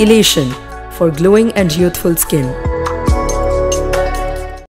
Elation for glowing and youthful skin.